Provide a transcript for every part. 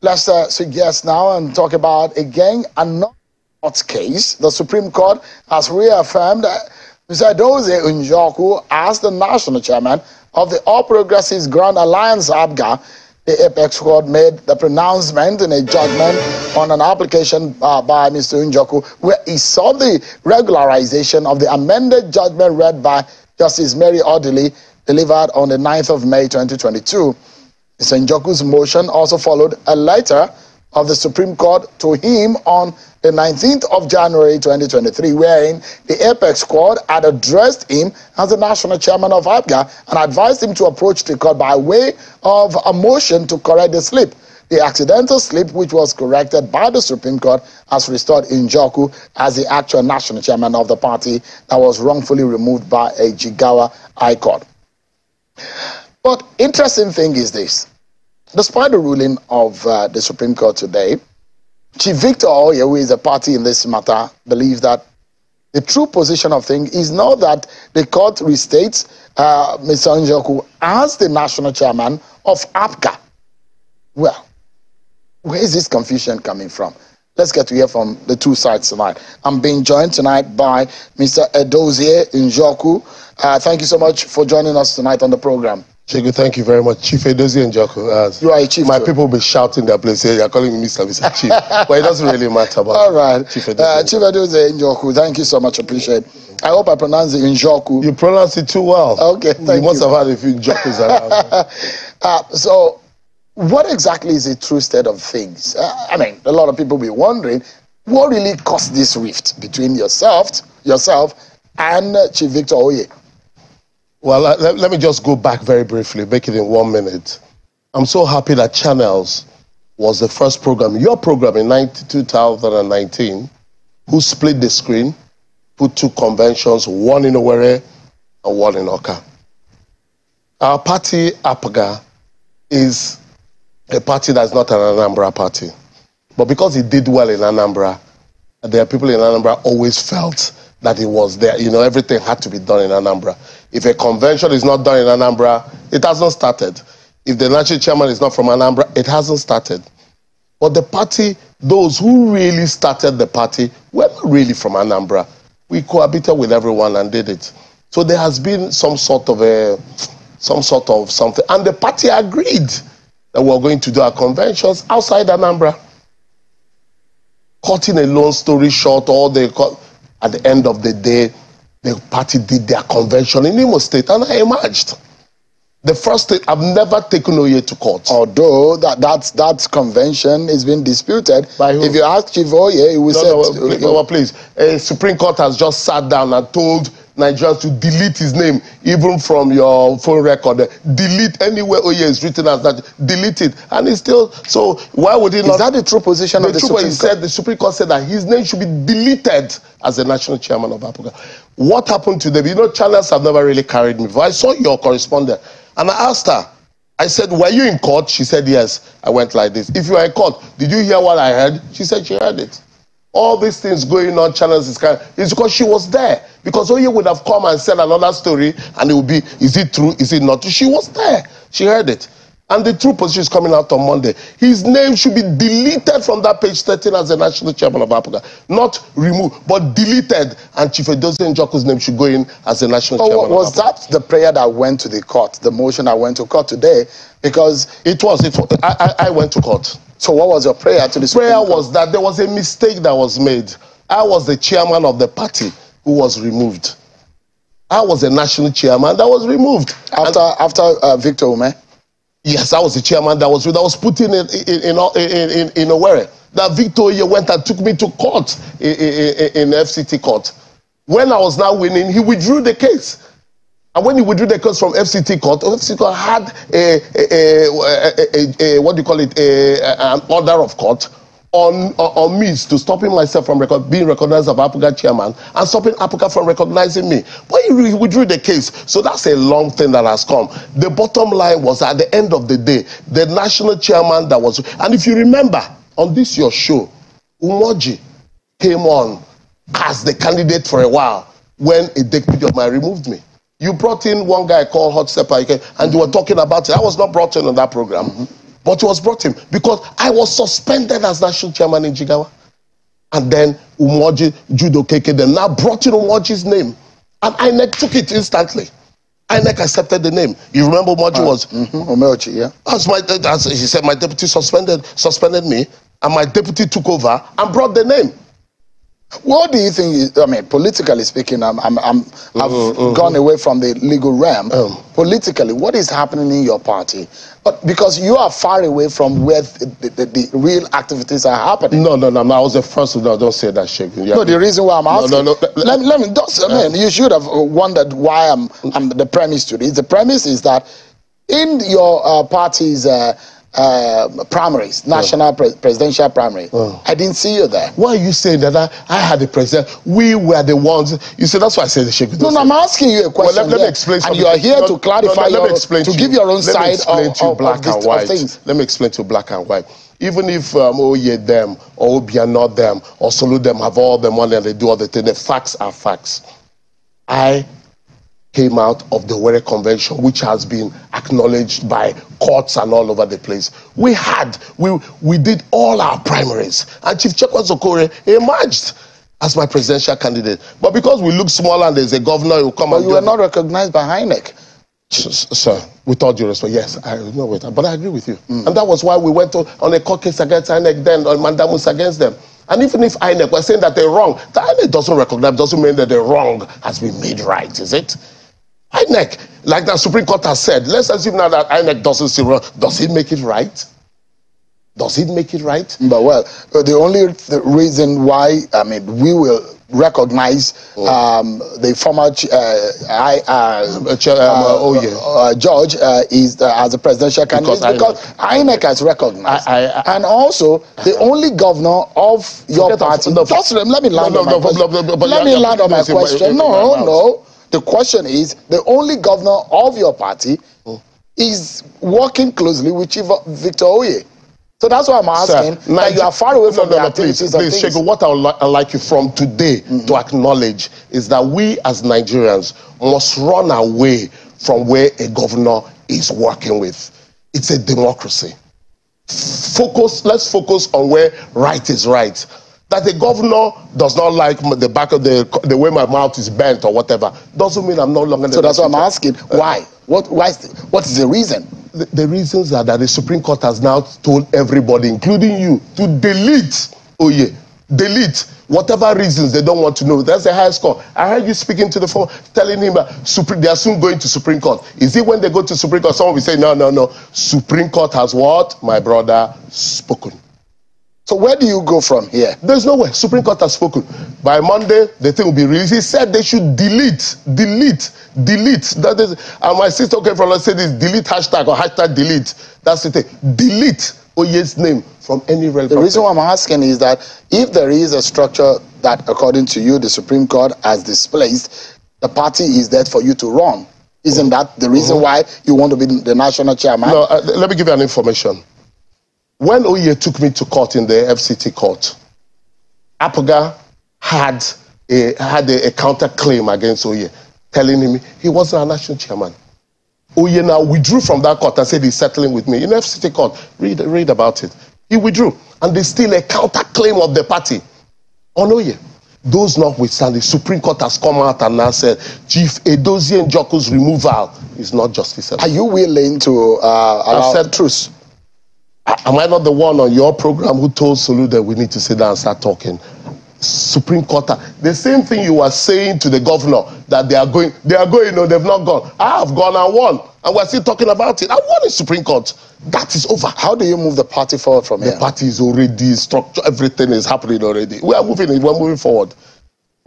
Let's uh, suggest now and talk about again another case. The Supreme Court has reaffirmed Mr. Edozie Njoku as the national chairman of the All Progressives Grand Alliance APGA. The Apex Court made the pronouncement in a judgment on an application uh, by Mr. Njoku where he saw the regularization of the amended judgment read by Justice Mary Odili delivered on the 9th of May 2022. Mr. Njoku's motion also followed a letter of the Supreme Court to him on the 19th of January 2023, wherein the Apex Court had addressed him as the national chairman of APGA and advised him to approach the court by way of a motion to correct the slip. The accidental slip, which was corrected by the Supreme Court, has restored Njoku as the actual national chairman of the party that was wrongfully removed by a Jigawa High Court. But interesting thing is this. Despite the ruling of uh, the Supreme Court today, Chief Victor Oye, who is a party in this matter, believes that the true position of things is not that the court restates uh, Mr. Njoku as the national chairman of APGA. Well, where is this confusion coming from? Let's get to hear from the two sides tonight. I'm being joined tonight by Mr. Edozie Njoku. Uh, thank you so much for joining us tonight on the program. Chigu, thank you very much. Chief Edozie Njoku. Uh, you are a chief. My too. people will be shouting their place here. You're calling me Mr. Mr. Chief. but it doesn't really matter about All right. Chief Uh, Edozie. chief Edozie Njoku, thank you so much. Appreciate it. I hope I pronounce it Njoku. you pronounce it too well. Okay, thank you must have had a few Njokus around. Uh, so, what exactly is the true state of things? Uh, I mean, a lot of people will be wondering what really caused this rift between yourself, yourself, and uh, Chief Victor Oye. Well, let, let me just go back very briefly, make it in one minute. I'm so happy that Channels was the first program, your program in 90, 2019, who split the screen, put two conventions, one in Owerri and one in Awka. Our party, APGA, is a party that's not an Anambra party. But because it did well in Anambra, there are people in Anambra always felt that it was there. You know, everything had to be done in Anambra. If a convention is not done in Anambra, it hasn't started. If the national chairman is not from Anambra, it hasn't started. But the party, those who really started the party, were not really from Anambra. We cohabited with everyone and did it. So there has been some sort of a, some sort of something, and the party agreed that we are going to do our conventions outside Anambra. Cutting a long story short, all the at the end of the day, the party did their convention in Imo State, and I emerged. The first state I've never taken Oye to court. Although that that, that convention is being disputed, By who? if you ask Chief Oye, he will No, say, no, please, no, please. A Supreme Court has just sat down and told Nigerians to delete his name, even from your phone record. Delete anywhere Oye is written as that. Delete it, and it's still. So why would he not? is that the true position the of the Supreme Court? said, the Supreme Court said that his name should be deleted as the national chairman of APGA. What happened to them? You know, channels have never really carried me. I saw your correspondent and I asked her, I said, Were you in court? She said, Yes. I went like this. If you were in court, did you hear what I heard? She said she heard it. All these things going on, channels is kind it's because she was there. Because Oye would have come and said another story and it would be, is it true? Is it not true? She was there. She heard it. And the true position is coming out on Monday. His name should be deleted from that page 13 as the national chairman of APGA. Not removed, but deleted. And Chief Edozie Njoku's name should go in as the national Oh, chairman was that the prayer that went to the court, the motion that went to court today? Because, It was. It was I, I, I went to court. so what was your prayer to the Supreme prayer Court? was that there was a mistake that was made. I was the chairman of the party who was removed. I was the national chairman that was removed. And- After, after uh, Victor Umeh? yes, I was the chairman that was that was put in in in in, in, in, Owerri. That Victor Oye went and took me to court in, in, in FCT court. When I was now winning, he withdrew the case. And when he withdrew the case from FCT court, FCT court had a, a, a, a, a what do you call it, a, a- an order of court on, on, me to stopping myself from record, being recognized as APGA chairman and stopping APGA from recognizing me. But he withdrew the case. So that's a long thing that has come. The bottom line was at the end of the day, the national chairman that was, and if you remember, on this your show, Umeoji came on as the candidate for a while when a deputy of mine removed me. You brought in one guy called Hot Stepper, and you were talking about it. I was not brought in on that program. But it was brought in because I was suspended as national chairman in Jigawa. And then Umeoji Jude Okeke then now brought in Umeoji's name. And INEC took it instantly. INEC accepted the name. You remember Umeoji was Mm-hmm. Umeoji, yeah. as my as he said my deputy suspended suspended me and my deputy took over and brought the name. What do you think? Is, I mean, politically speaking, I'm, I'm, I'm, I've Mm-hmm, gone away from the legal realm. Um. politically, what is happening in your party? But because you are far away from where the, the, the real activities are happening. No, no, no, no. I was the first to no, don't say that, Sheikh. No, the reason why I'm asking. no, no, Let, let me. Just, I mean, you should have wondered why I'm. I'm the premise to this. The premise is that in your uh, party's uh, uh, primaries, national pre- presidential primary, I didn't see you there. Why are you saying that I, I had the president? We were the ones. You see, that's why I said the Sheikh. No, no, I'm asking you a Well, question. let, let me explain And you are here No, to clarify no, let me your, explain to you. give your own Let side of, to of, black of, this, and white. things. Let me explain to you black and white. Even if um, Oye them or Obi are not them or Solu them have all the money and they do all the thing, the facts are facts. I came out of the Were Convention, which has been acknowledged by courts and all over the place. We had, we, we did all our primaries, and Chief Chekwas Okorie emerged as my presidential candidate. But because we look smaller and there's a governor who come But and you were not recognized by INEC. S- Sir, with all due respect, yes, I know with but I agree with you. Mm. And that was why we went to, on a court case against INEC then, on mandamus against them. And even if INEC was saying that they're wrong, the INEC doesn't recognize, doesn't mean that the wrong has been made right, is it? INEC, like the Supreme Court has said, let's assume now that INEC doesn't see wrong. Does it make it right? Does it make it right? But well, uh, the only th- reason why I mean we will recognize um, the former ch- uh, I, uh, Uh, um, uh, oh, yeah. uh, uh, is uh, as a presidential candidate Because because, INEC has recognized, I- I- and also the only governor of your Forget of- party. no, just let me land no, on no, my no, question. no, no, but let me land on my putting this in my- question. No, no. The question is the only governor of your party is working closely with Chief Victor Oye. So that's why I'm asking that Niger- you are far away No, from no, the no, please, please, things. Sheikh, what I would, li- like you from today mm-hmm. to acknowledge is that we as Nigerians must run away from where a governor is working with. It's a democracy. Focus, let's focus on where right is right. That the governor does not like the back of the the way my mouth is bent or whatever doesn't mean I'm no longer. So that's why I'm asking why. What why is the, what is the reason? the, the reasons are that the Supreme Court has now told everybody, including you, to delete Oh yeah, Delete whatever reasons they don't want to know. That's the highest court. I heard you speaking to the phone, telling him that Supreme, they are soon going to Supreme Court. Is it when they go to Supreme Court, someone will say, no, no, no. Supreme Court has what? My brother spoken. So where do you go from here? There's no way. Supreme Court has spoken. By Monday, the thing will be released. He said they should delete, delete, delete. That is, and my sister came from us said this delete hashtag or hashtag delete. That's the thing. Delete Oye's name from any relevant. The reason why I'm asking is that if there is a structure that, according to you, the Supreme Court has displaced, the party is there for you to run. Isn't that the reason why you want to be the national chairman? No, uh, let me give you an information. When Oye took me to court in the FCT court, APGA had a had a, a counter claim against Oye, telling him he wasn't a national chairman. Oye now withdrew from that court and said he's settling with me in FCT court. Read read about it. He withdrew, and there's still a counterclaim of the party on Oye. Those notwithstanding, the Supreme Court has come out and now said Chief Edozie Njoku's removal is not justifiable. Are you willing to uh, allow said- truth? Am I not the one on your program who told Solu that we need to sit down and start talking? Supreme Court, the same thing you were saying to the governor that they are going, they are going, no, they've not gone. I have gone and won, and we're still talking about it. I won in Supreme Court. That is over. How do you move the party forward from The here? party is already structured, everything is happening already. We are moving, we're moving forward.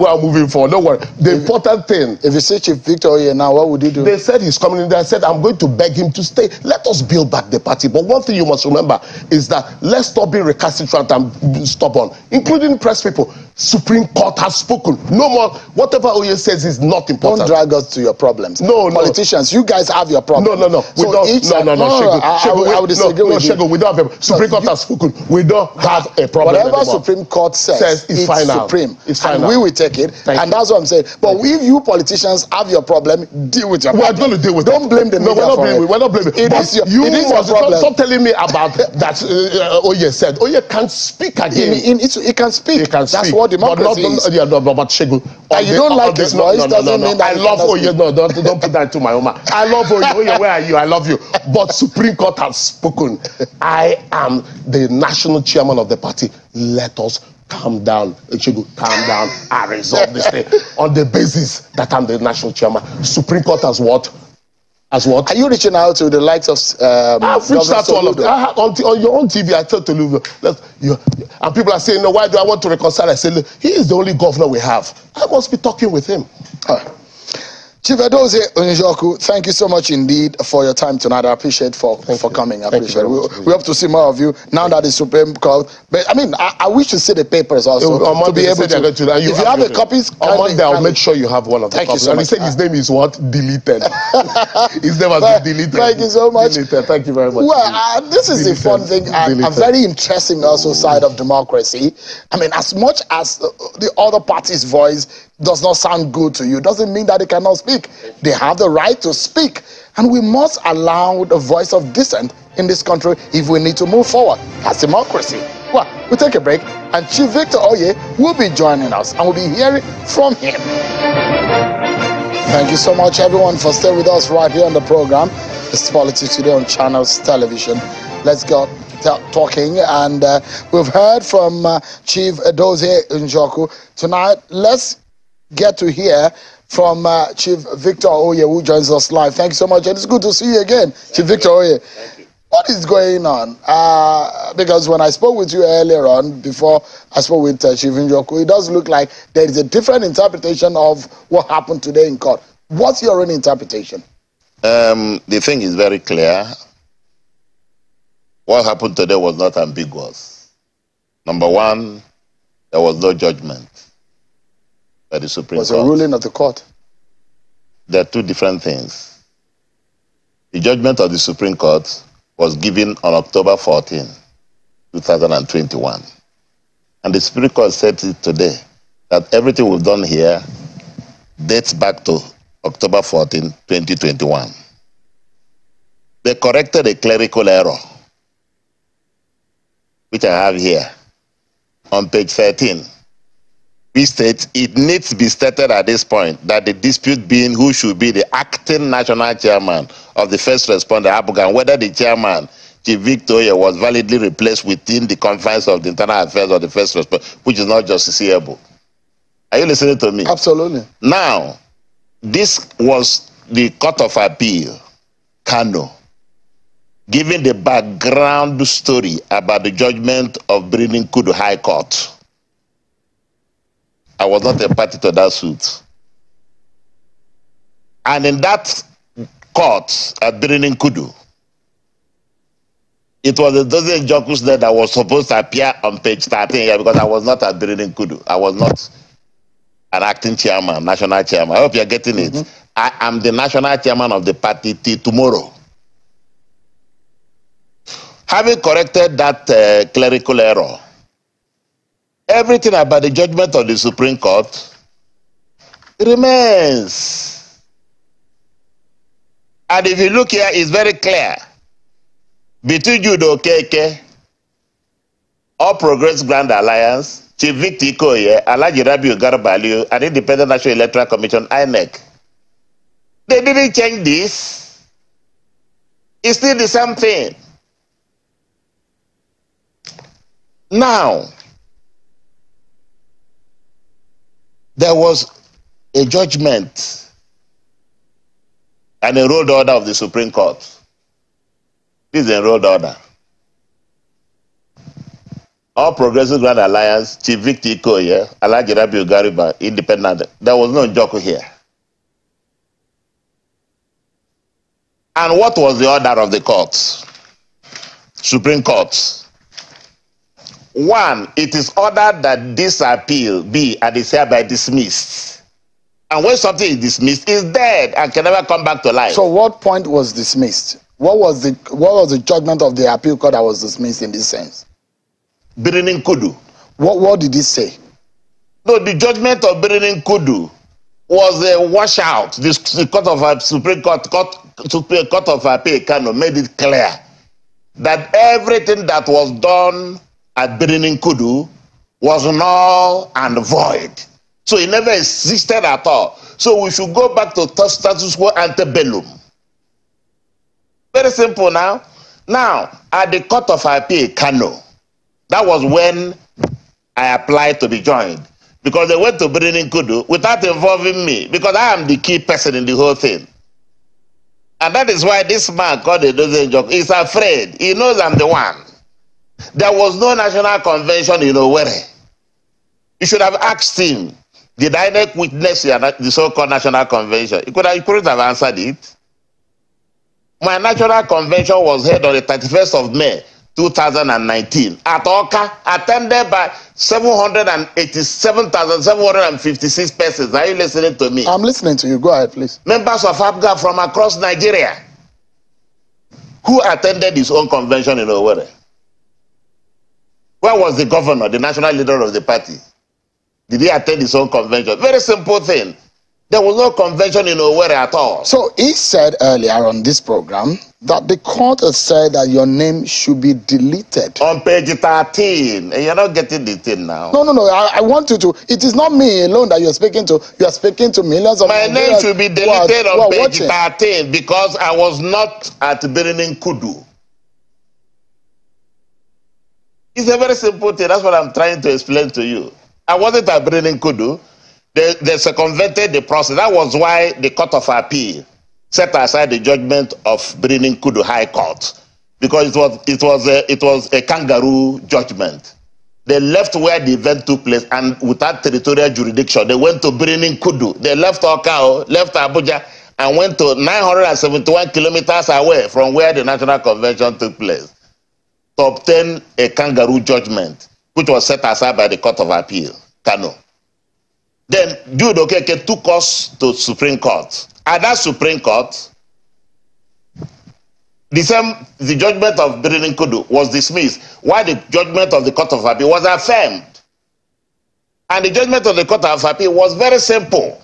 We are moving forward. Don't worry. The important thing If you see Chief Victor Oye now, what would you do? they said he's coming in there. I said, I'm going to beg him to stay. Let us build back the party. But one thing you must remember is that let's stop being recalcitrant and stubborn, including press people. Supreme Court has spoken. No more. Whatever Oye says is not important. Don't drag us to your problems. No, no. Politicians, you guys have your problems. No, no, no. We So don't. each No, side- no, no. Shego, I, I, would- I would disagree no, no, with you. Shego, we don't have a Supreme Court you- has spoken. We don't have a problem Whatever anymore. Supreme Court says, Says it's it's final. supreme. It's final. And we will take it. Thank and you. that's what I'm saying. But if you politicians have your problem, deal with your problem. going to deal with Don't it. blame the no, media we're not blaming. it. We're not blaming. It is your- you it is your stop, problem. stop telling me about that. Uh, uh, Oye said Oye can't speak again. In, in, it's, he can speak. He can That's speak. what But not- democracy not- is. Yeah, no, but, but Shegu. And you don't like his voice, doesn't mean that I love Oye. No, don't, don't put that into my own mouth. I love Oye. Oye, where are you? I love you. But Supreme Court has spoken. I am the national chairman of the party. Let us calm down. Shegu, calm down. I resolve this thing on the basis that I'm the national chairman. Supreme Court has what? As what? Are you reaching out to the likes of um, I've reached out to all of them. I on, t- on your own TV, I told Tolu, let's, you, and people are saying, no, why do I want to reconcile? I said, look, he is the only governor we have. I must be talking with him. All right. Chief Edozie Njoku, thank you so much indeed for your time tonight. I appreciate for, for you. coming. I Thank you appreciate. We, we hope to see more of you now that the Supreme Court. But I mean, I, I wish to see the papers also on to be able to. going to, and if you have the copies, on Monday, I'll make sure you have one of the Thank you copies. so and much. he said his name is what? Deleted. his name has Thank- been deleted. thank you so much. Deleted. Thank you very much. Well, uh, this is the Deleted. fun thing and a very interesting also side of democracy. I mean, as much as uh, the other party's voice does not sound good to you, doesn't mean that they cannot speak. They have the right to speak, and we must allow the voice of dissent in this country if we need to move forward. That's democracy. Well, we'll take a break, and Chief Victor Oye will be joining us, and we'll be hearing from him. Thank you so much, everyone, for staying with us right here on the program. It's Politics Today on Channels Television. Let's go talking, and uh, we've heard from uh, Chief Edozie Njoku. Tonight, let's get to hear from uh, Chief Victor Oye, who joins us live. Thank you so much, and it's good to see you again, Chief Victor Oye. What is going on? Uh, because when I spoke with you earlier on, before I spoke with uh, Chief Njoku, it does look like there is a different interpretation of what happened today in court. What's your own interpretation? Um, the thing is very clear. What happened today was not ambiguous. Number one, there was no judgment by the Supreme Was a ruling of the court. There are two different things. The judgment of the Supreme Court was given on October 14, 2021. And the Supreme Court said it today that everything we've done here dates back to October 14, 2021. They corrected a clerical error, which I have here on page 13. We state it needs to be stated at this point that the dispute being who should be the acting national chairman of the first responder applicant, whether the chairman, Chief Victor Oye, was validly replaced within the confines of the internal affairs of the first responder, which is not justiciable. Are you listening to me? Absolutely. Now, this was the Court of Appeal, Kano, giving the background story about the judgment of Birnin Kudu High Court. I was not a party to that suit. And in that court at Birnin Kudu, it was a dozen there that was supposed to appear on page 13 here because I was not at Birnin Kudu. I was not an acting chairman, national chairman. I hope you're getting it. I am the national chairman of the party till tomorrow. Having corrected that uh, clerical error, everything about the judgment of the Supreme Court remains. And if you look here, it's very clear. Between Judo Keke, All Progress Grand Alliance, Chief Victor Ikoye, Alaji Rabiu Garbalio, and Independent National Electoral Commission, INEC. They didn't change this. It's still the same thing. Now, there was a judgment and a rolled order of the Supreme Court. This is a rolled order. All Progressive Grand Alliance, Chief Victor Ike Oye, Alaji Rabiu Gariba, Independent. There was no Joko here. And what was the order of the court? Supreme Court. One, it is ordered that this appeal be and is hereby dismissed. And when something is dismissed, it's dead and can never come back to life. So what point was dismissed? What was the what was the judgment of the appeal court that was dismissed in this sense? Birinin Kudu. What what did it say? No, the judgment of Birinin Kudu was a washout. The, the court of uh, Supreme Court, court, Supreme Court of Appeal Kano made it clear that everything that was done at Birnin Kudu was null and void. So it never existed at all. So we should go back to status quo antebellum. Very simple now. Now, at the Court of Appeal Kano, that was when I applied to be joined because they went to Birnin Kudu without involving me because I am the key person in the whole thing. And that is why this man called Edozie Njoku is afraid. He knows I'm the one. There was no national convention in Owerri. You should have asked him, did I not witness the so-called national convention? He, could have, he couldn't have answered it. My national convention was held on the 31st of May 2019 at Awka, attended by 787,756 persons. Are you listening to me? I'm listening to you. Go ahead, please. Members of APGA from across Nigeria who attended his own convention in Owerri. Where was the governor, the national leader of the party? Did he attend his own convention? Very simple thing. There was no convention in Owerri at all. So he said earlier on this program that the court has said that your name should be deleted. On page 13. And you're not getting the thing now. No, no, no. I, I want you to. It is not me alone that you're speaking to. You are speaking to millions of My name should be deleted are on page watching. 13 because I was not at Birnin Kudu. It's a very simple thing. That's what I'm trying to explain to you. I wasn't at Kudu. They, they circumvented the process. That was why the Court of Appeal set aside the judgment of Birnin Kudu High Court because it was it was a, it was a kangaroo judgment. They left where the event took place and without territorial jurisdiction, they went to Birnin Kudu. They left Awka, left Abuja, and went to 971 kilometers away from where the National Convention took place to obtain a kangaroo judgment, which was set aside by the Court of Appeal, Kano. Then Jude Okeke took us to Supreme Court. At that Supreme Court, the same the judgment of Birinin Kudu was dismissed, while the judgment of the Court of Appeal was affirmed. And the judgment of the Court of Appeal was very simple.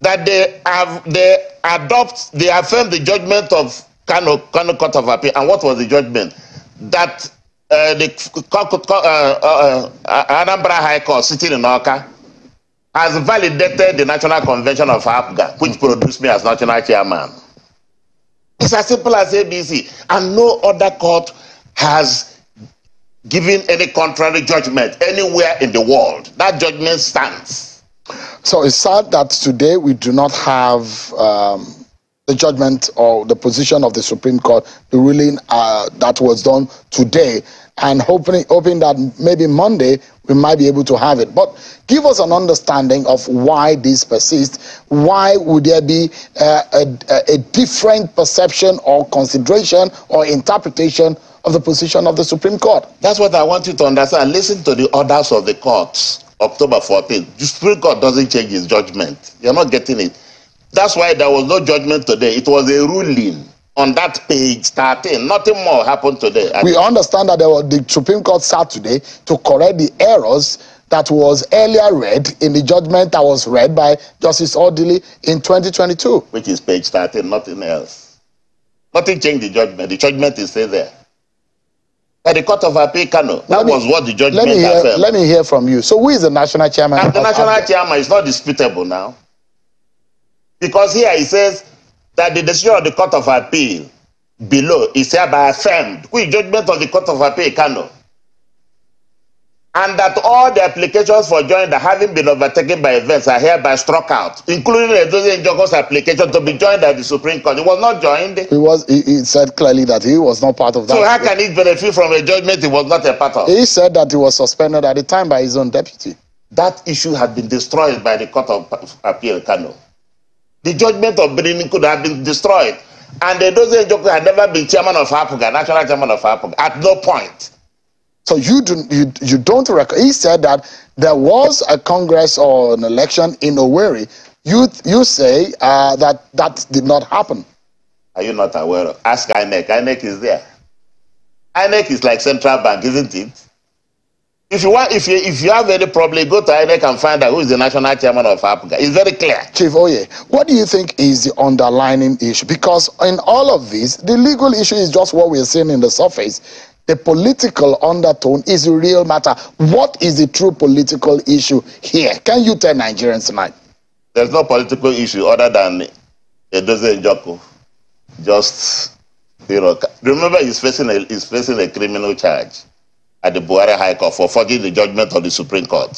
That they have they adopt, they affirm the judgment of Kano, Kano Court of Appeal. And what was the judgment? That uh, the uh, uh, uh, Anambra High Court sitting in Awka has validated the National Convention of APGA, which produced me as national chairman. It's as simple as ABC, and no other court has given any contrary judgment anywhere in the world. That judgment stands. So it's sad that today we do not have um, the judgment or the position of the Supreme Court, the ruling uh, that was done today, and hoping hoping that maybe Monday we might be able to have it. But give us an understanding of why this persists. Why would there be uh, a, a, different perception or consideration or interpretation of the position of the Supreme Court? That's what I want you to understand. Listen to the orders of the courts, October 14th. The Supreme Court doesn't change its judgment. You're not getting it. That's why there was no judgment today. It was a ruling on that page 13. Nothing more happened today. We understand that there was, the Supreme Court sat today to correct the errors that was earlier read in the judgment that was read by Justice Odili in 2022. which is page 13, nothing else. Nothing changed the judgment. The judgment is still there. By the Court of Appeal, Kano. That me- was what the judgment Let me hear. Let me hear from you. So, who is the national chairman? And the national chairman is not disputable now. Because here he says that the decision of the Court of Appeal below is hereby affirmed, which judgment of the Court of Appeal, Kano. And that all the applications for joining that having been overtaken by events are hereby struck out, including the Edozie Njoku's application to be joined at the Supreme Court. It was not joined. He was. He, he said clearly that he was not part of that. So how can he benefit from a judgment he was not a part of? he said that he was suspended at the time by his own deputy. That issue had been destroyed by the Court of Appeal, Kano. The judgment of Benin could have been destroyed. And the Dozie Njoku had never been chairman of APGA, national chairman of APGA, at no point. So you do you you don't record. He said that there was a congress or an election in Owerri. You you say uh, that that did not happen. Are you not aware of? Ask INEC. INEC is there. INEC is like central bank, isn't it? If you want, if you if you have any problem, go to INEC and find out who is the national chairman of APGA. It's very clear. Chief Oye, what do you think is the underlying issue? Because in all of this, the legal issue is just what we're seeing in the surface. The political undertone is a real matter. What is the true political issue here? Can you tell Nigerians tonight? There's no political issue other than Edozie Njoku. Just you know, remember he's facing a he's facing a criminal charge at the Bwari High Court for forging the judgment of the Supreme Court.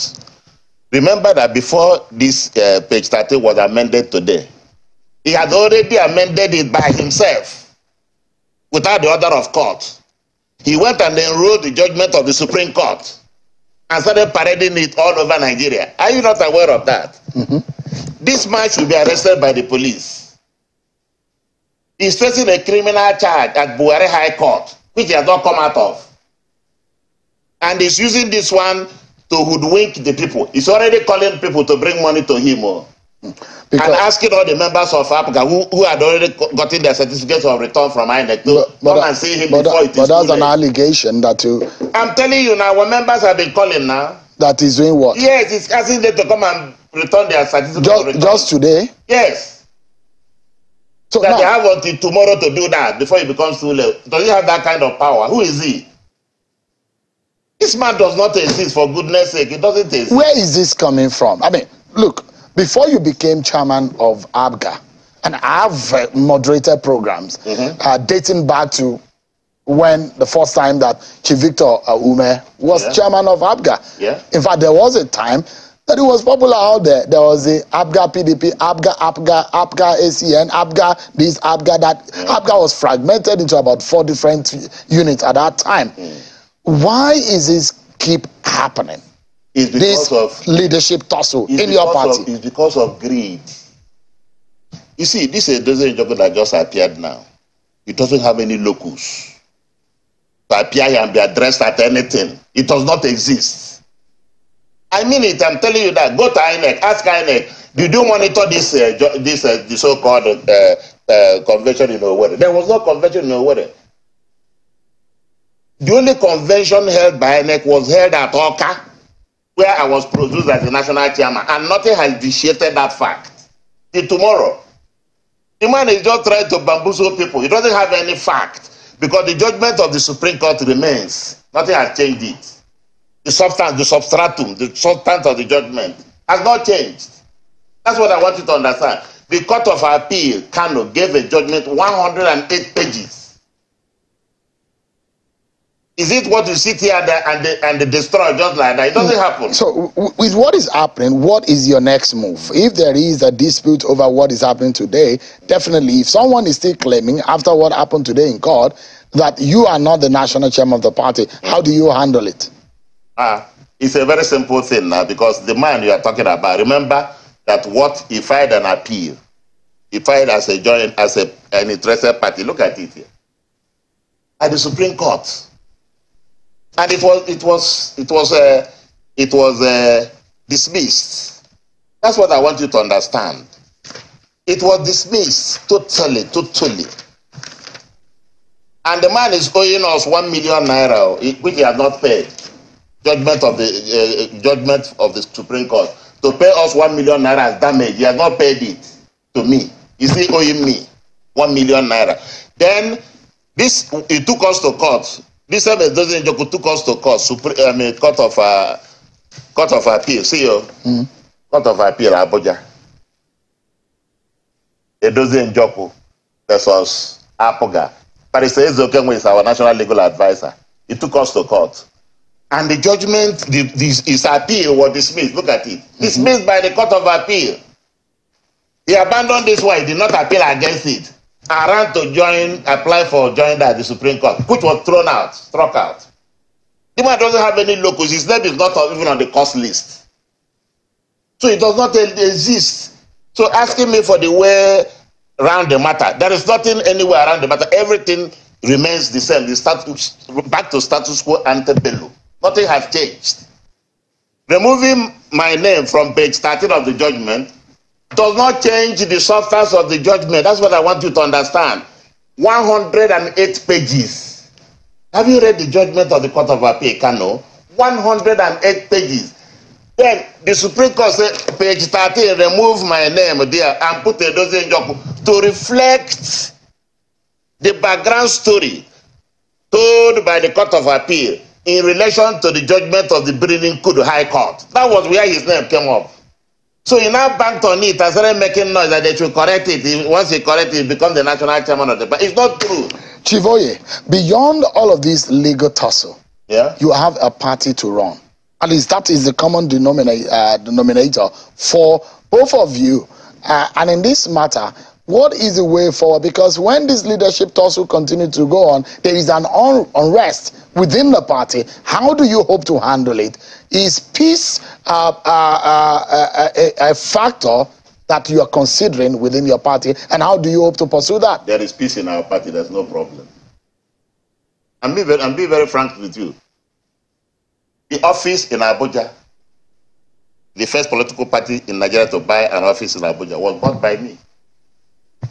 Remember that before this uh, page 30 was amended today, he had already amended it by himself without the order of court. He went and enrolled the judgment of the Supreme Court and started parading it all over Nigeria. Are you not aware of that? Mm-hmm. This man should be arrested by the police. He's facing a criminal charge at Bwari High Court, which he has not come out of and he's using this one to hoodwink the people. He's already calling people to bring money to him. Oh. Hmm. Because, and asking all the members of APGA who, who had already gotten their certificates of return from INEC to but, but, come and see him but, before it is But that's an allegation that you... I'm telling you now, our members have been calling now. That is doing what? Yes, he's asking them to come and return their certificates just, of return. Just today? Yes. So that now, they have until tomorrow to do that before it becomes too late. Does he have that kind of power? Who is he? This man does not exist for goodness sake. It doesn't exist. Where is this coming from? I mean, look, before you became chairman of APGA, and I've uh, moderated programs mm-hmm. uh, dating back to when the first time that Chief Victor Umeh was yeah. chairman of APGA. Yeah. In fact, there was a time that it was popular out there. There was the APGA PDP, APGA, APGA, APGA ACN, APGA, this, APGA, that. Mm. APGA was fragmented into about four different units at that time. Mm. Why is this keep happening? It's because this of leadership tussle in your party. Of, it's because of greed. You see, this is a job that just appeared now. It doesn't have any locus to appear and be addressed at anything. It does not exist. I mean it. I'm telling you that. Go to INEC. Ask INEC. Did you monitor this uh, this uh, the so-called uh, uh, convention in Owerri? There was no convention in Owerri. The only convention held by INEC was held at Awka, where I was produced as the national chairman, and nothing has vitiated that fact. Till tomorrow. The man is just trying to bamboozle people. He doesn't have any fact because the judgment of the Supreme Court remains. Nothing has changed it. The substance, the substratum, the substance of the judgment has not changed. That's what I want you to understand. The Court of Appeal, Kano, gave a judgment 108 pages is it what you sit here and, and, and destroy just like that? It doesn't happen. So, with what is happening, what is your next move? If there is a dispute over what is happening today, definitely, if someone is still claiming after what happened today in court that you are not the national chairman of the party, how do you handle it? Ah, it's a very simple thing now because the man you are talking about, remember that what he filed an appeal, he filed as a joint, as a, an interested party. Look at it here. At the Supreme Court and it was it was it was uh, it was uh, dismissed. That's what I want you to understand. It was dismissed totally, totally. And the man is owing us one million naira, which he has not paid. Judgment of the uh, judgment of the Supreme Court to pay us one million naira as damage. He has not paid it to me. He's still owing me one million naira. Then this he took us to court This time Edozie Njoku took us to court, Supreme, I mean, court of uh, court of appeal. See you, mm. court of appeal, Abuja. Edozie Njoku versus Apoga. Barrister Ezeokenwe is our national legal advisor. He took us to court. And the judgment, the, this, his appeal was dismissed. Look at it. Mm-hmm. Dismissed by the court of appeal. He abandoned this one. He did not appeal against it. Ran to join, apply for joining at the Supreme Court, which was thrown out, struck out. The man doesn't have any locus. His name is not even on the cost list. So it does not exist. So asking me for the way around the matter, there is nothing anywhere around the matter. Everything remains the same. The status back to status quo ante bellum. Nothing has changed. Removing my name from page 13 of the judgment does not change the substance of the judgment. That's what I want you to understand. 108 pages. Have you read the judgment of the Court of Appeal, Kano? 108 pages. Then the Supreme Court said, page 13, remove my name there and put a dozen job to reflect the background story told by the Court of Appeal in relation to the judgment of the Birnin Kudu High Court. That was where his name came up. So he now banked on it and started making noise that they should correct it. Once he correct it, he becomes the national chairman of the party. It's not true. Chivoye, beyond all of this legal tussle, yeah? you have a party to run. At least that is the common denominator, uh, denominator for both of you. Uh, and in this matter, what is the way forward? Because when this leadership tussle continue to go on, there is an un- unrest within the party. How do you hope to handle it? Is peace uh, uh, uh, a, a, factor that you are considering within your party, and how do you hope to pursue that? There is peace in our party. There's no problem. And be very, and be very frank with you. The office in Abuja, the first political party in Nigeria to buy an office in Abuja, was bought by me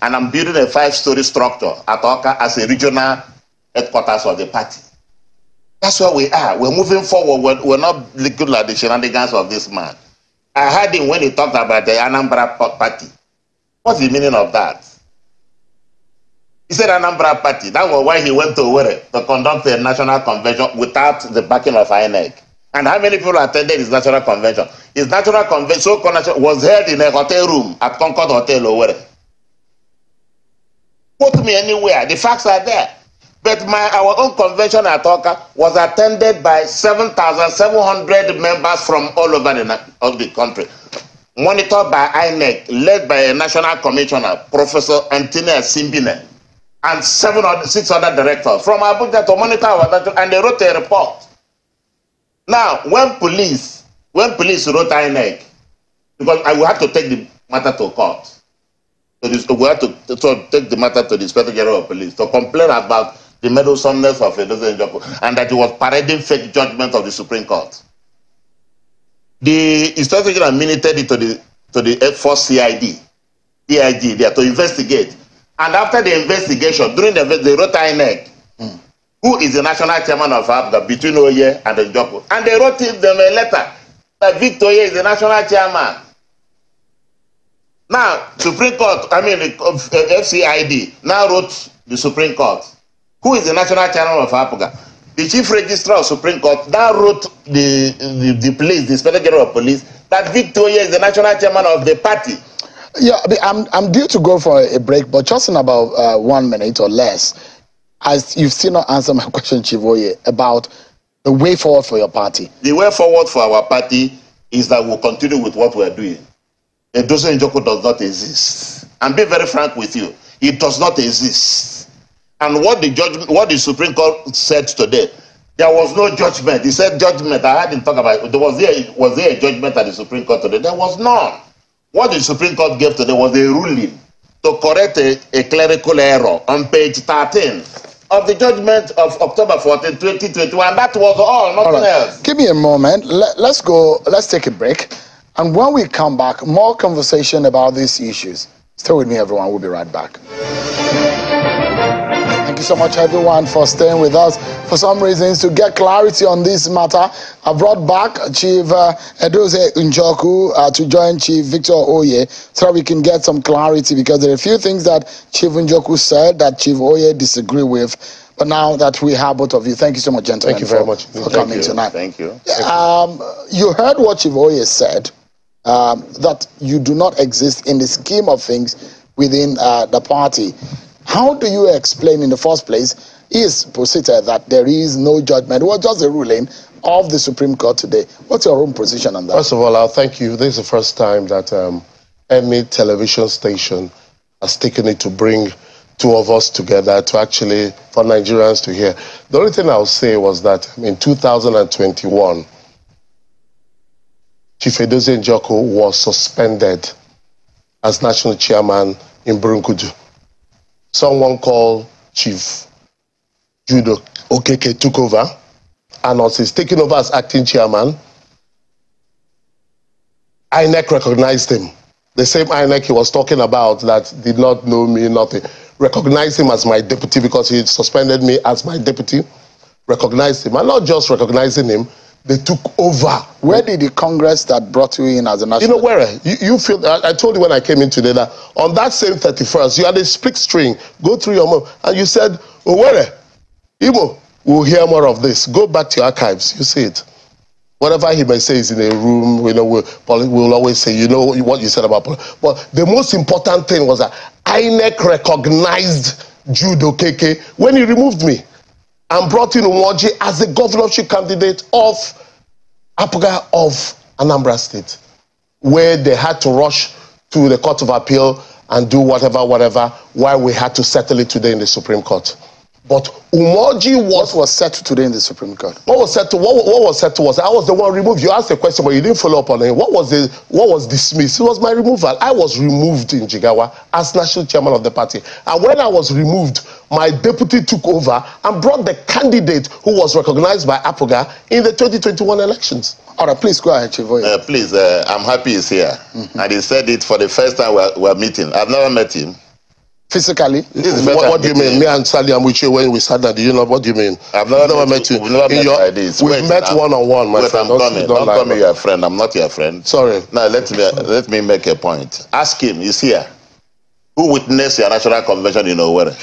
and I'm building a five-story structure at Awka as a regional headquarters of the party. That's where we are. We're moving forward. We're, we're not looking at the shenanigans of this man. I heard him when he talked about the Anambra party. What's the meaning of that? He said Anambra party. That was why he went to Owerri to conduct a national convention without the backing of INEC. And how many people attended his national convention? His national convention was held in a hotel room at Concord Hotel Owerri. Put me anywhere. The facts are there. But my our own convention at Oka was attended by 7,700 members from all over the, of the country, monitored by INEC, led by a national commissioner, Professor Antonia Simbine, and seven or six other directors from Abuja to monitor our and they wrote a report. Now, when police, when police wrote INEC, because I will have to take the matter to court, we have to, to, take the matter to the Inspector General of Police to complain about the meddlesomeness of Edoze Njoku and that he was parading fake judgment of the Supreme Court. The Inspector General minuted it to the to the Air Force CID, EID there to investigate. And after the investigation, during the they wrote INEC, mm. who is the national chairman of ABGA between Oye and Njoku. And they wrote them a letter that Victor Oye is the national chairman. Now, Supreme Court, I mean, FCID now wrote the Supreme Court. Who is the national chairman of APGA? The chief registrar of Supreme Court now wrote the, the, the police, the inspector general of police, that Victor Oye is the national chairman of the party. Yeah, I'm, I'm due to go for a break, but just in about uh, one minute or less, as you've still not answered my question, Chivoye, about the way forward for your party. The way forward for our party is that we'll continue with what we're doing. Edozo Njoku does not exist. And be very frank with you, it does not exist. And what the judge, what the Supreme Court said today, there was no judgment. He said judgment. I heard him talk about it. There was there was there a judgment at the Supreme Court today? There was none. What the Supreme Court gave today was a ruling to correct a, a clerical error on page 13 of the judgment of October 14, 2021. That was all, nothing all right. else. Give me a moment. Let, let's go. Let's take a break. And when we come back, more conversation about these issues. Stay with me, everyone. We'll be right back. Thank you so much, everyone, for staying with us. For some reasons, to get clarity on this matter, I brought back Chief uh, Edozie Njoku uh, to join Chief Victor Oye so that we can get some clarity because there are a few things that Chief Njoku said that Chief Oye disagreed with. But now that we have both of you, thank you so much, gentlemen, thank you very much. for coming you. tonight. Thank you. Um, you heard what Chief Oye said um, that you do not exist in the scheme of things within uh, the party. How do you explain, in the first place, is posited that there is no judgment? It was just a ruling of the Supreme Court today. What's your own position on that? First of all, I'll thank you. This is the first time that um, any television station has taken it to bring two of us together to actually, for Nigerians to hear. The only thing I'll say was that in 2021, Chief Edozie Njoku was suspended as national chairman in Birnin Kudu. Someone called Chief Jude Okeke took over, and as he's taking over as acting chairman, INEC recognized him. The same INEC he was talking about that did not know me, nothing. Recognized him as my deputy because he suspended me as my deputy. Recognized him. And not just recognizing him, they took over. Where did the Congress that brought you in as a national? You know where? You, you feel, I, I told you when I came in today that on that same 31st, you had a split string. Go through your mouth. And you said, oh, where? Imo, we'll hear more of this. Go back to your archives. You see it. Whatever he may say is in a room, you know, we'll, we'll always say, you know what you said about But the most important thing was that INEC recognized Jude Okeke when he removed me and brought in Umeoji as the governorship candidate of APGA of Anambra State, where they had to rush to the Court of Appeal and do whatever, whatever, while we had to settle it today in the Supreme Court. But Umeoji was What was settled today in the Supreme Court? what was said to what, what was said to was I was the one removed. You asked the question, but you didn't follow up on it. What was the what was dismissed? It was my removal. I was removed in Jigawa as national chairman of the party. And when I was removed, my deputy took over and brought the candidate who was recognized by APGA in the 2021 elections. All right, please go ahead, Chief Oye. Uh, please, uh, I'm happy he's here. And he said it for the first time we're, we're meeting. I've never met him. Physically, This is the first What, what do you mean? him. Me and Sally Wichi when we sat down, do you know what do you mean? I've never met met you. We've never met your- like this. We've Wait, met one on one, my Wait, friend. I'm Don't- coming. don't Don't call me your friend. I'm not your friend. Sorry. Now let me let me make a point. Ask him. He's here. Who witnessed your national convention in Owerri?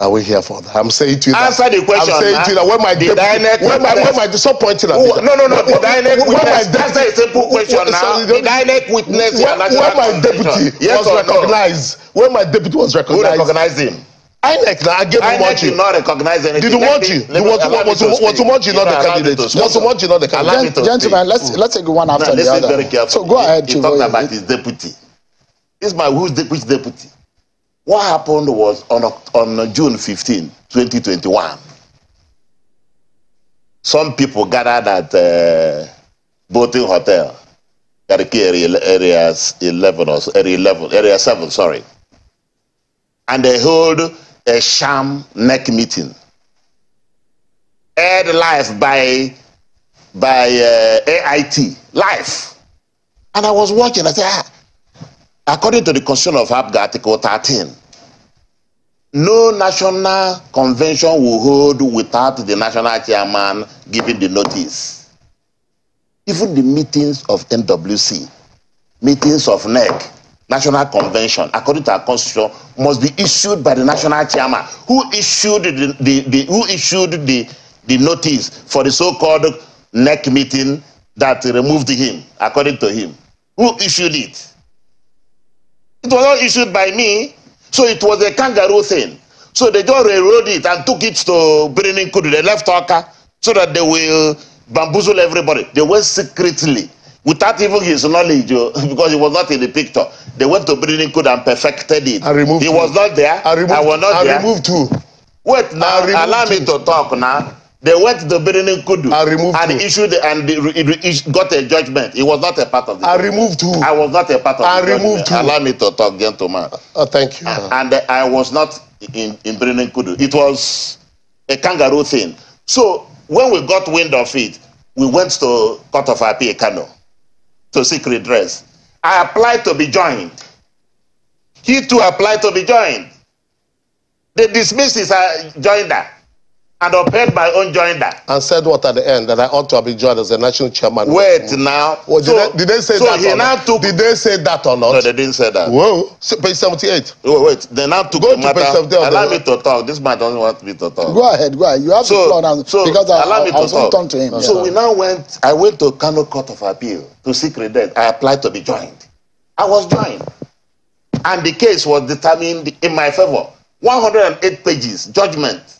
Are we here for that? I'm saying to you. that- Answer the question, I'm saying to you that when my Did deputy, INEC when my, when my, stop pointing at me. No, no, no. When- Did when- INEC when my witness? deputy- Answer a simple question when- now. sorry, don't- INEC witness when, when my deputy Yes was or no? recognized, when my deputy was Who recognized, recognized him? INEC now I gave INEC Umoji. did not recognize anything. Did me- Umoji? You not the candidate? to Was speak. Umoji not the candidate? gentlemen, let's let's take one after the other. So go ahead, He, he talked about his deputy. This man, who's the, which deputy? What happened was on on June 15, 2021. Some people gathered at uh, Boating Hotel, Gariki area, areas 11 or area 11, area 7, sorry. And they hold a sham neck meeting. Aired live by by uh, AIT live. And I was watching. I said, ah, according to the Constitution of APGA, Article 13, no national convention will hold without the national chairman giving the notice. Even the meetings of NWC, meetings of NEC, national convention, according to our constitution, must be issued by the national chairman, who issued the, the, the who issued the, the notice for the so-called NEC meeting that removed him, according to him. Who issued it? It was not issued by me, so it was a kangaroo thing. So they just railroad it and took it to Birinin Kudu. They left Oka so that they will bamboozle everybody. They went secretly, without even his knowledge, oh, because he was not in the picture. They went to Birinin Kudu and perfected it. And removed he two. was not there. I removed, I was not I there. removed two. Wait now, I allow me two. to talk now. They went to the Birnin Kudu I removed and two. issued and got a judgment. It was not a part of the I judgment. removed who? I was not a part of I the removed judgment. two. Allow me to talk, gentleman. Oh, thank you. and I was not in in Birnin Kudu. It was a kangaroo thing. So when we got wind of it, we went to Court of Appeal Kano to seek redress. I applied to be joined. He too applied to be joined. They dismissed his uh, joinder and upheld my own joinder. and said what at the end that I ought to have been joined as a national chairman. Wait now. Well, did, so, they, did they say so that he or now not? took. Did they say that or not? no, they didn't say that. Whoa, S- page 78. Wait, wait. They now took Go the to matter. page 70 of the- Allow me to talk. This man doesn't want me to talk. Go ahead, go ahead. You have to floor now so because I, allow me to I was talk. to him. So yeah. we now went. I went to Kano Court of Appeal to seek redress. I applied to be joined. I was joined, and the case was determined in my favor. 108 pages judgment.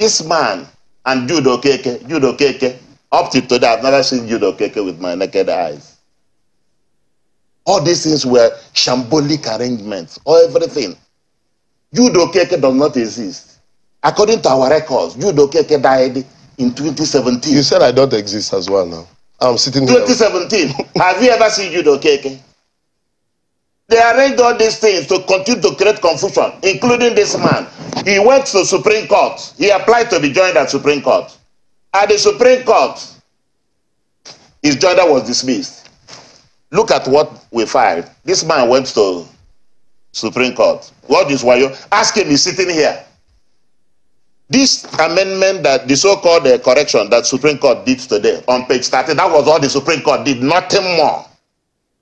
This man and Jude Okeke, Jude Okeke, up to today, I've never seen Jude Okeke with my naked eyes. All these things were shambolic arrangements, or everything. Jude Okeke does not exist. According to our records, Jude Okeke died in 2017. You said I don't exist as well now. I'm sitting here. 2017. Have you ever seen Jude Okeke? They arranged all these things to continue to create confusion, including this man. He went to Supreme Court. He applied to be joined at Supreme Court. At the Supreme Court, his joinder was dismissed. Look at what we filed. This man went to Supreme Court. What is why you ask him, he's sitting here. This amendment that the so-called uh, correction that Supreme Court did today on page 30, that was all the Supreme Court did, nothing more.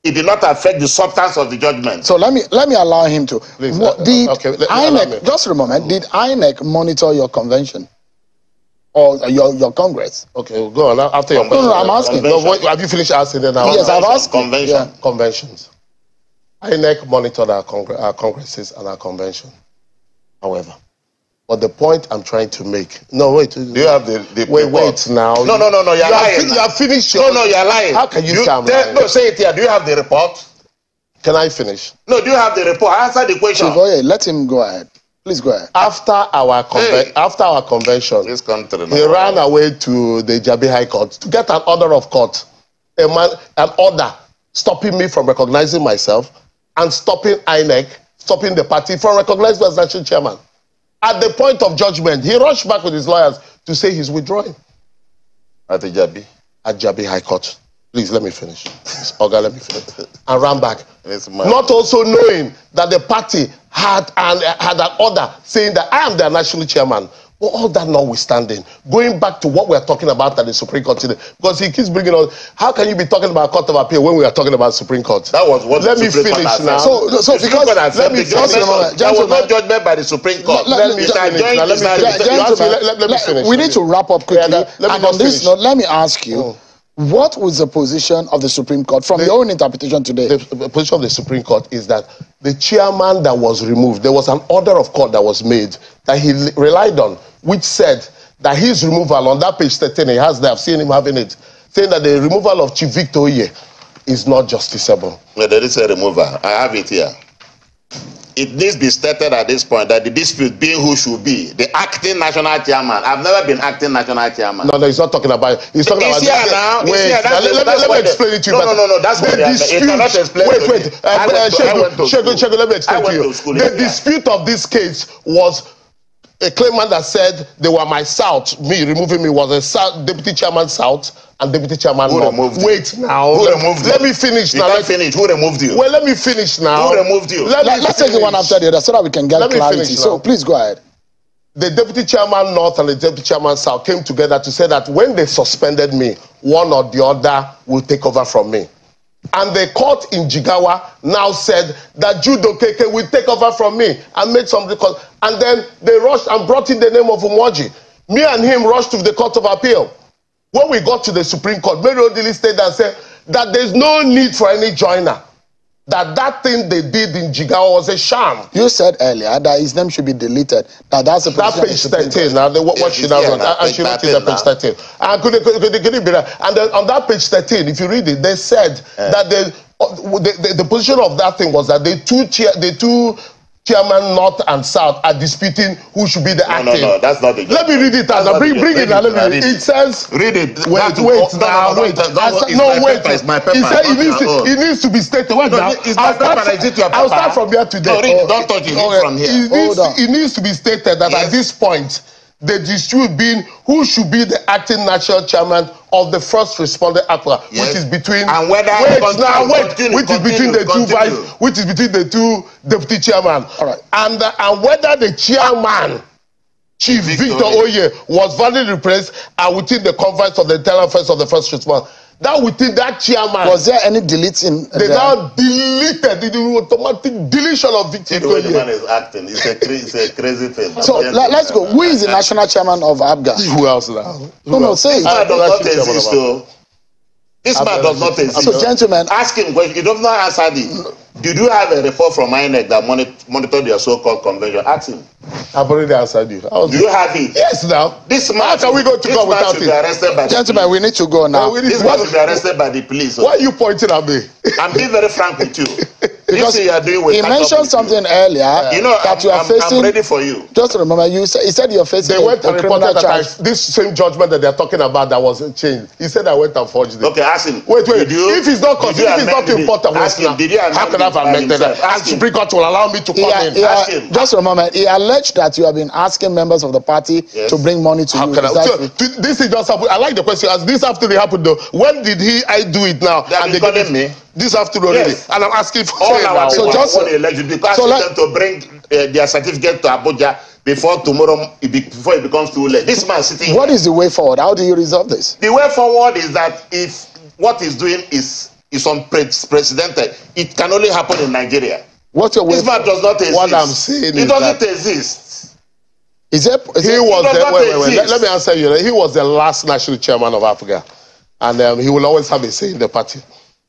It did not affect the substance of the judgment. So let me let me allow him to. Please, What, uh, did okay. INEC just a moment? Did INEC monitor your convention or your your Congress? Okay, well, go on. After your No, no. I'm asking. No, wait, have you finished asking then? I'll- Yes, I've asked. Convention. Yeah. Conventions. INEC monitored our, congr- our congresses and our convention. However, but the point I'm trying to make. No, wait. Do you have the, the Wait, report? wait now. No, no, no, no, you're you lying Have, you have finished No, your. no, you're lying. How can you, say I'm lying? No, say it here. Do you have the report? Can I finish? No, do you have the report? I answer the question. Chief oh, Oye, let him go ahead. Please go ahead. After our conven- Hey. after our convention, This country. he ran away to the Jabi High Court to get an order of court, a man, an order stopping me from recognizing myself and stopping INEC, stopping the party from recognizing me as national chairman. At the point of judgment, he rushed back with his lawyers to say he's withdrawing At the Jabi. at Jabi High Court. Please let me finish. Oga, let me finish. And ran back. Not also knowing that the party had an, had an order saying that I am their national chairman. But all that notwithstanding, going back to what we're talking about at the Supreme Court today, because he keeps bringing on, how can you be talking about Court of Appeal when we are talking about Supreme Court? That was what Let me Supreme finish now. So- so because- let me the just- judgment- gentlemen, There was no gentlemen. judgment by the Supreme Court. Let- me finish let me finish. Finish. we need to wrap up quickly. Yeah, let me and on this note, let me ask you, mm. What was the position of the Supreme Court from your own interpretation today? the the position of the Supreme Court is that the chairman that was removed, there was an order of court that was made that he relied on, which said that his removal on that page 13, he has there, I've seen him having it, saying that the removal of Chief Victor Oye is not justifiable. No, there is a removal. I have it here. It needs to be stated at this point that the dispute being who should be the acting national chairman. I've never been acting national chairman. No, no, he's not talking about. He's talking It's about. here now. It's Wait, here. That's now, the- let, that's let, let me explain it to you. No, no, no, no, that's the what dispute. you cannot explain wait, wait. Uh, uh, to- I went to Shegu, Shegu, school. Shegu, let me explain to you. to the dispute of this case was a claimant that said they were my South. Me removing me was a South, deputy chairman South and deputy chairman Who North. removed you? Wait now. Who let, removed let you? me finish You now. can't Let, finish. Who removed you? well, let me finish now. Who removed you? Let, Let, me us take the one after the other so that we can get Let clarity. So please go ahead. the deputy chairman north and the deputy chairman south came together to say that when they suspended me one or the other will take over from me and the court in jigawa now said that jude okeke will take over from me and made some record and then they rushed and brought in the name of umeoji me and him rushed to the court of appeal when we got to the supreme court mary odili stayed and said that there's no need for any joiner that that thing they did in jigawa was a sham You said earlier that his name should be deleted. That that's the that page. 13 now what, Yeah, what she now wrote and she wrote it 13 at page. 13 and could, could, could, could it be that and then on that page 13 if you read it they said that the, uh, the, the the position of that thing was that the two chair the two chairman north and south are disputing who should be the No, no, acting no, that's not the let me read it That's now bring bring it now let me read it read it says Read it. Wait, That- wait, no, no, now, no, wait. don't- don't- I said- no, wait. paper, it's my He paper, said it not needs, to, it needs to be stated. Wait No, now. it's my I'll start, paper, is it your I'll start from here today. No, read, oh, don't touch it, read Okay. from here. It needs, Hold on. it needs to be stated that Yes. at this point, the dispute being who should be the acting national chairman of the first responder APRA, Yes. which is between And whether- wait continue, now wait, continue, which is between the two continue, vice, continue. which is between the two deputy chairman, All right. and uh, and whether the chairman. Chief Victor Victor Oye was validly replaced and within the confines of the internal affairs of the first response. That within that chairman Was there any deleting? they there? now deleted the automatic deletion of See the way the man is acting. It's a, cra- it's a crazy thing. So let, us go. Who is the national chairman of ABGA? Who else now? No, no, say This man it. does not exist, though. This man does not exist. So, gentlemen, Ask him question. You don't not answer this. Did you have a report from INEC that moni- monitored your so-called convention? Ask him. I've already answered you. Do you have it? Yes, now. This man. How can we go to this court without it? be arrested by the gentlemen, we need to go now. No, we need This to- man should be arrested by the police. Oh. Why are you pointing at me? I'm being very frank with you. Because this you are doing will he mentioned with something earlier You, you know, that I'm, you are I'm, facing. I'm ready for you. Just remember, you said, he said you're facing They went a and criminal reported that I, charge. this same judgment that they're talking about that wasn't changed. He said I went and forged it. Okay, ask him. Wait, wait. Did you, If it's not did considered- if it's not amend it? important, ask what's him. now? Did you amend How can it? myself himself. and Ask him. Supreme Court will allow me to come Yeah, in. yeah, Ask him. just a moment. He alleged that you have been asking members of the party Yes. to bring money to How you. can I? Is So, this is just happened. I like the question. As this afternoon happened though, when did he? I do it now. And They have been calling me. This afternoon, Yes. and I'm asking for. all our. So people just- want election because so so let- them to bring uh, their certificate to Abuja before tomorrow it be, before it becomes too late. This man sitting. What here. is the way forward? How do you resolve this? the way forward? Is that if what he's doing is is unprecedented, it can only happen in Nigeria. What's your way? This man does not exist. What I'm saying it is doesn't that- exist. Is there? Is He there was the, wait, wait, wait. Let, let me answer you. He was the last national chairman of APGA, and um, he will always have a say in the party.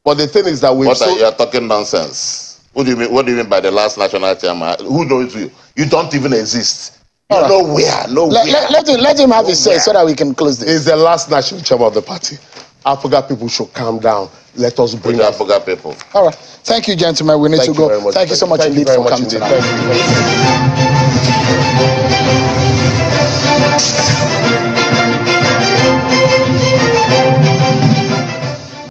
But the thing is that we What so, are you are talking nonsense? What do you mean? What do you mean by the last national chairman? Who knows you? You don't even exist. You're right. nowhere. Nowhere. let, let, let him let him have his say so that we can close this. he's the last national chairman of the party. APGA people should calm down. Let us bring up. APGA people. All right. Thank you, gentlemen. We need Thank to go. much. Thank you so much Thank indeed for much coming indeed. tonight. Thank.